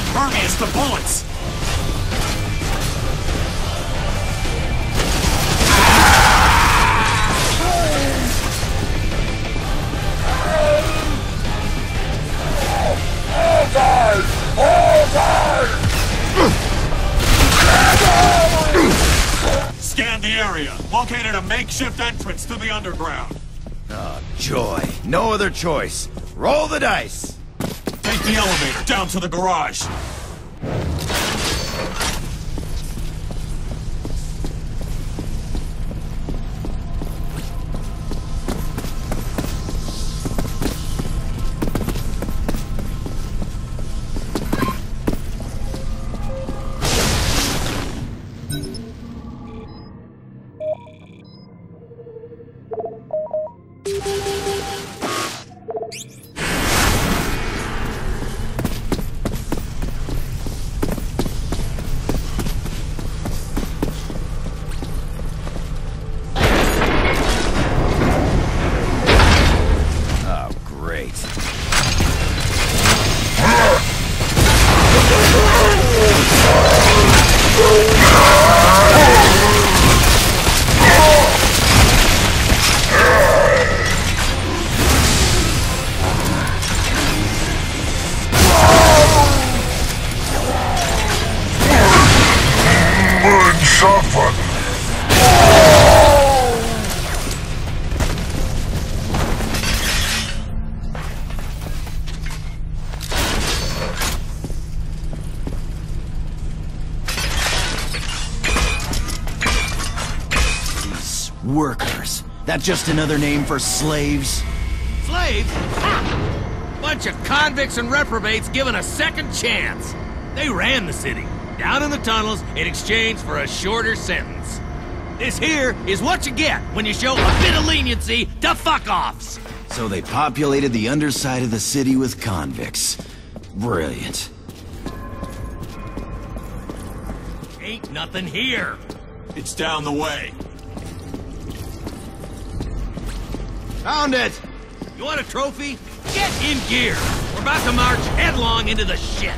It's the bullets! Scan the area. Located a makeshift entrance to the underground. Oh, joy. No other choice. Roll the dice. The elevator down to the garage. Oh, workers. That just another name for slaves? Slaves? Ha! Bunch of convicts and reprobates given a second chance. They ran the city, down in the tunnels, in exchange for a shorter sentence. This here is what you get when you show a bit of leniency to fuck-offs. So they populated the underside of the city with convicts. Brilliant. Ain't nothing here. It's down the way. Found it! You want a trophy? Get in gear. We're about to march headlong into the shit.